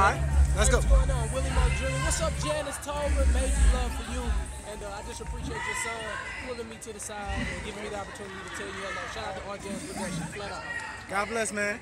All right, let's go. What's going on? Willie Mo What's up, Janice Tolbert? Major love for you. And uh, I just appreciate your son pulling me to the side and giving me the opportunity to tell you hello. Shout out to Arjan's production, flat out. God bless, man.